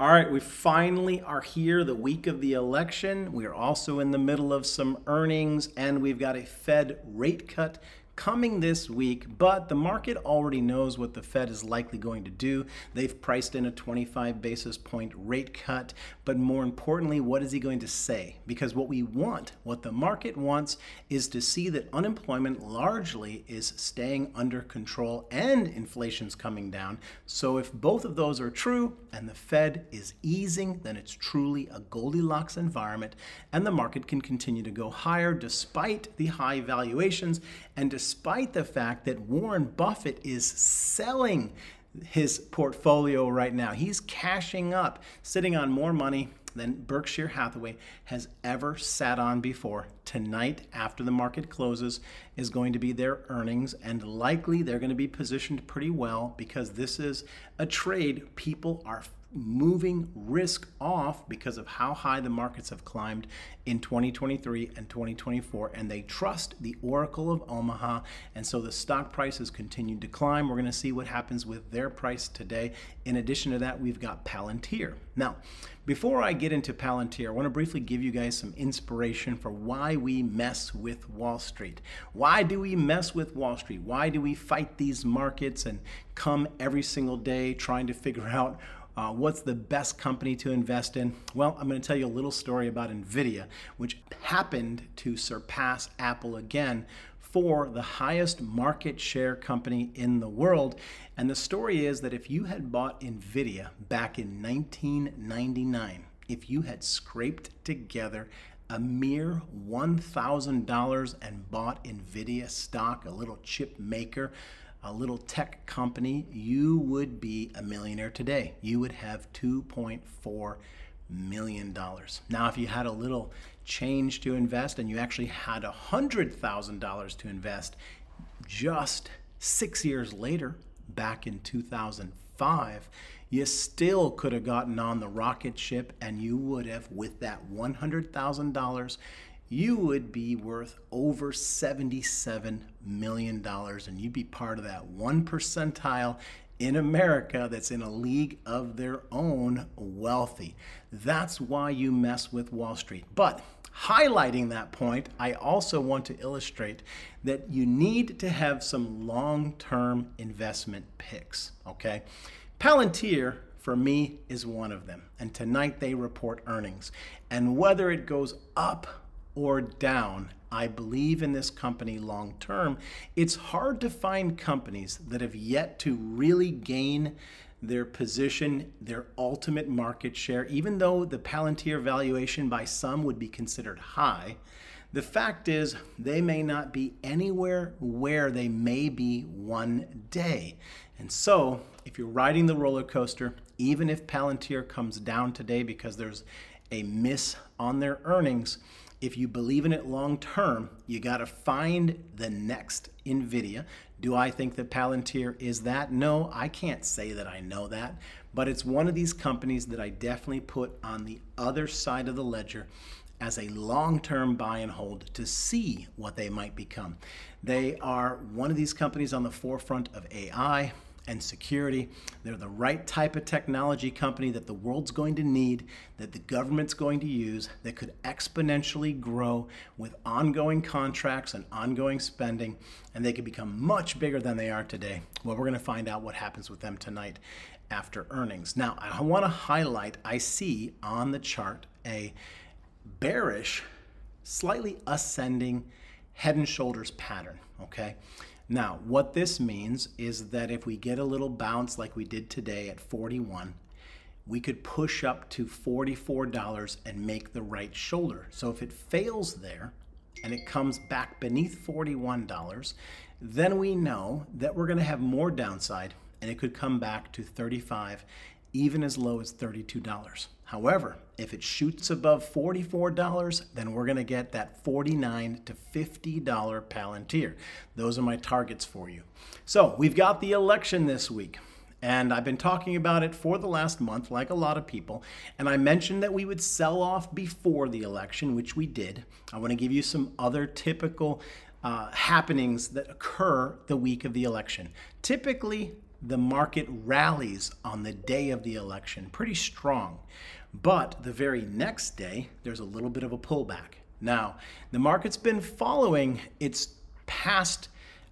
All right, we finally are here the week of the election. We are also in the middle of some earnings, and we've got a Fed rate cut coming this week, but the market already knows what the Fed is likely going to do. They've priced in a 25 basis point rate cut, but more importantly, what is he going to say? Because what we want, what the market wants, is to see that unemployment largely is staying under control and inflation's coming down. So if both of those are true and the Fed is easing, then it's truly a Goldilocks environment and the market can continue to go higher despite the high valuations and despite the fact that Warren Buffett is selling his portfolio right now. He's cashing up, sitting on more money than Berkshire Hathaway has ever sat on before. Tonight, after the market closes, is going to be their earnings, and likely they're going to be positioned pretty well because this is a trade people are moving risk off because of how high the markets have climbed in 2023 and 2024 and they trust the oracle of omaha and so the stock prices continue to climb. We're going to see what happens with their price today. In addition to that we've got palantir. Now before i get into palantir i want to briefly give you guys some inspiration for why we mess with wall street why do we mess with wall street why do we fight these markets and come every single day trying to figure out uh, what's the best company to invest in? Well, I'm going to tell you a little story about NVIDIA, which happened to surpass Apple again for the highest market share company in the world. And the story is that if you had bought NVIDIA back in 1999, if you had scraped together a mere $1,000 and bought NVIDIA stock, a little chip maker, a little tech company, you would be a millionaire today. You would have $2.4 million. Now, if you had a little change to invest and you actually had $100,000 to invest just six years later, back in 2005, you still could have gotten on the rocket ship and you would have, with that $100,000, you would be worth over $77 million and you'd be part of that one percentile in America that's in a league of their own wealthy. That's why you mess with Wall Street. But highlighting that point, I also want to illustrate that you need to have some long term investment picks, okay? Palantir for me is one of them. And tonight they report earnings. And whether it goes up or down. I believe in this company long term. It's hard to find companies that have yet to really gain their position, their ultimate market share, even though the Palantir valuation by some would be considered high. The fact is, they may not be anywhere where they may be one day. And so, if you're riding the roller coaster, even if Palantir comes down today because there's a miss on their earnings, if you believe in it long term, you got to find the next NVIDIA. Do I think that Palantir is that? No, I can't say that I know that, but it's one of these companies that I definitely put on the other side of the ledger as a long term buy and hold to see what they might become. They are one of these companies on the forefront of AI and security. They're the right type of technology company that the world's going to need, that the government's going to use, that could exponentially grow with ongoing contracts and ongoing spending, and they could become much bigger than they are today. Well, we're going to find out what happens with them tonight after earnings. Now, I want to highlight I see on the chart a bearish, slightly ascending head and shoulders pattern, okay? Now, what this means is that if we get a little bounce like we did today at 41, we could push up to $44 and make the right shoulder. So if it fails there and it comes back beneath $41, then we know that we're going to have more downside and it could come back to 35 even as low as $32. However, if it shoots above $44, then we're going to get that 49 to $50 Palantir. Those are my targets for you. So we've got the election this week. And I've been talking about it for the last month, like a lot of people. And I mentioned that we would sell off before the election, which we did. I want to give you some other typical uh, happenings that occur the week of the election. Typically, the market rallies on the day of the election pretty strong. But the very next day, there's a little bit of a pullback. Now, the market's been following its past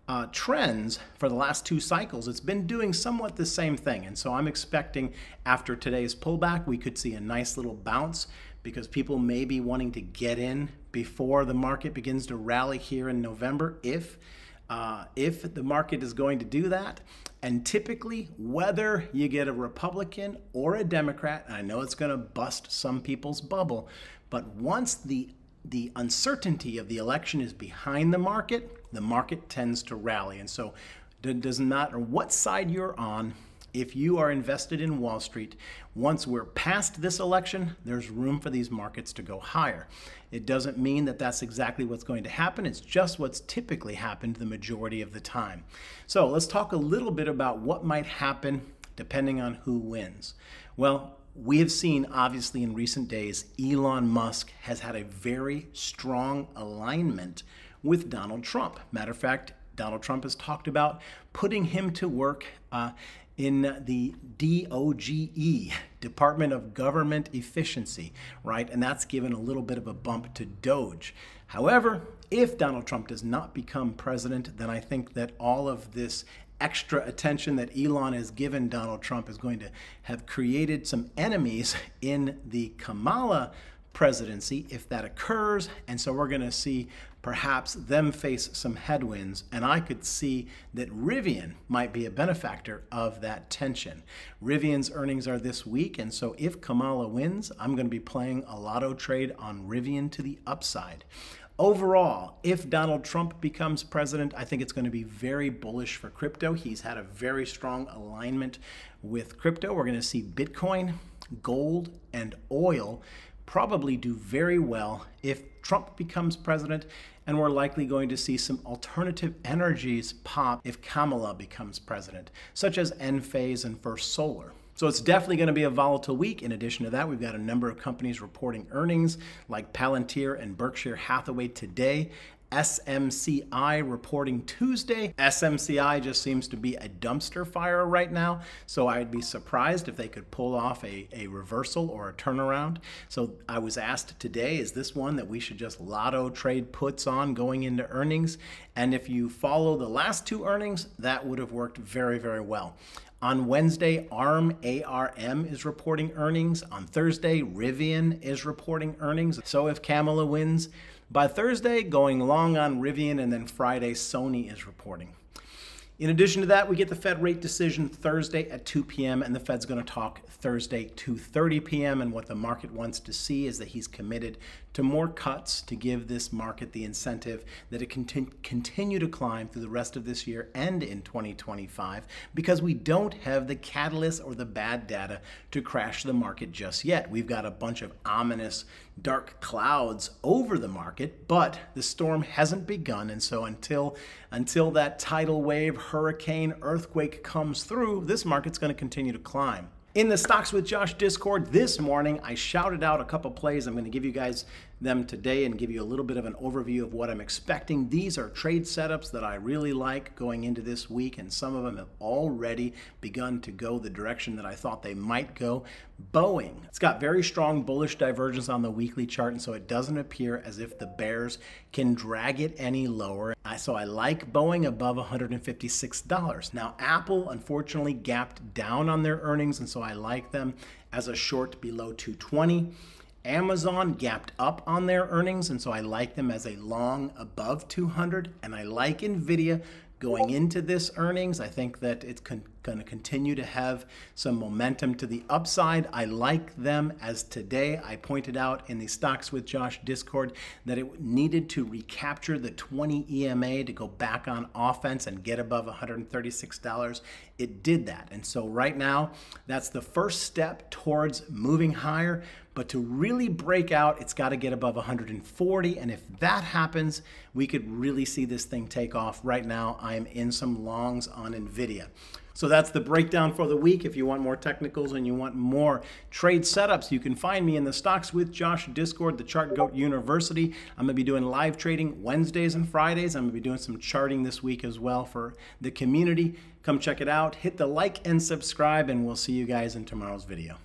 uh, trends for the last two cycles, it's been doing somewhat the same thing. And so I'm expecting after today's pullback, we could see a nice little bounce because people may be wanting to get in before the market begins to rally here in November if uh, if the market is going to do that. And typically, whether you get a Republican or a Democrat, I know it's going to bust some people's bubble, but once the the uncertainty of the election is behind the market, the market tends to rally. And so it does not matter what side you're on, if you are invested in Wall Street, once we're past this election, there's room for these markets to go higher. It doesn't mean that that's exactly what's going to happen. It's just what's typically happened the majority of the time. So let's talk a little bit about what might happen depending on who wins. Well, we have seen, obviously, in recent days, Elon Musk has had a very strong alignment with Donald Trump. Matter of fact, Donald Trump has talked about putting him to work uh, in the DOGE, Department of Government Efficiency, right? And that's given a little bit of a bump to Doge. However, if Donald Trump does not become president, then I think that all of this extra attention that Elon has given Donald Trump is going to have created some enemies in the Kamala presidency if that occurs. And so we're going to see perhaps them face some headwinds. And I could see that Rivian might be a benefactor of that tension. Rivian's earnings are this week. And so if Kamala wins, I'm going to be playing a lotto trade on Rivian to the upside. Overall, if Donald Trump becomes president, I think it's going to be very bullish for crypto. He's had a very strong alignment with crypto. We're going to see Bitcoin, gold, and oil probably do very well if Trump becomes president, and we're likely going to see some alternative energies pop if Kamala becomes president, such as Enphase and First Solar. So it's definitely going to be a volatile week. In addition to that, we've got a number of companies reporting earnings like Palantir and Berkshire Hathaway today. SMCI reporting Tuesday. SMCI just seems to be a dumpster fire right now, so I'd be surprised if they could pull off a, a reversal or a turnaround. So I was asked today, is this one that we should just lotto trade puts on going into earnings? And if you follow the last two earnings, that would have worked very, very well. On Wednesday, ARM ARM is reporting earnings. On Thursday, Rivian is reporting earnings. So if Kamala wins, by Thursday, going long on Rivian, and then Friday, Sony is reporting. In addition to that, we get the Fed rate decision Thursday at 2 p.m. and the Fed's going to talk Thursday 2:30 p.m. and what the market wants to see is that he's committed to more cuts to give this market the incentive that it can continue to climb through the rest of this year and in 2025 because we don't have the catalyst or the bad data to crash the market just yet. We've got a bunch of ominous dark clouds over the market, but the storm hasn't begun and so until until that tidal wave, hurricane, earthquake comes through, this market's going to continue to climb. In the Stocks with Josh Discord this morning, I shouted out a couple plays. I'm going to give you guys them today and give you a little bit of an overview of what I'm expecting. These are trade setups that I really like going into this week, and some of them have already begun to go the direction that I thought they might go. Boeing, it's got very strong bullish divergence on the weekly chart, and so it doesn't appear as if the bears can drag it any lower. So I like Boeing above $156. Now, Apple unfortunately gapped down on their earnings, and so I like them as a short below 220. Amazon gapped up on their earnings, and so I like them as a long above 200. And I like NVIDIA going into this earnings. I think that it's con- going to continue to have some momentum to the upside. I like them as today I pointed out in the Stocks with Josh Discord that it needed to recapture the 20 EMA to go back on offense and get above $136. It did that. And so right now, that's the first step towards moving higher. But to really break out, it's got to get above 140. And if that happens, we could really see this thing take off. Right now, I'm in some longs on NVIDIA. So that's the breakdown for the week. If you want more technicals and you want more trade setups, you can find me in the Stocks with Josh Discord, the Chart Goat University. I'm going to be doing live trading Wednesdays and Fridays. I'm going to be doing some charting this week as well for the community. Come check it out. Hit the like and subscribe, and we'll see you guys in tomorrow's video.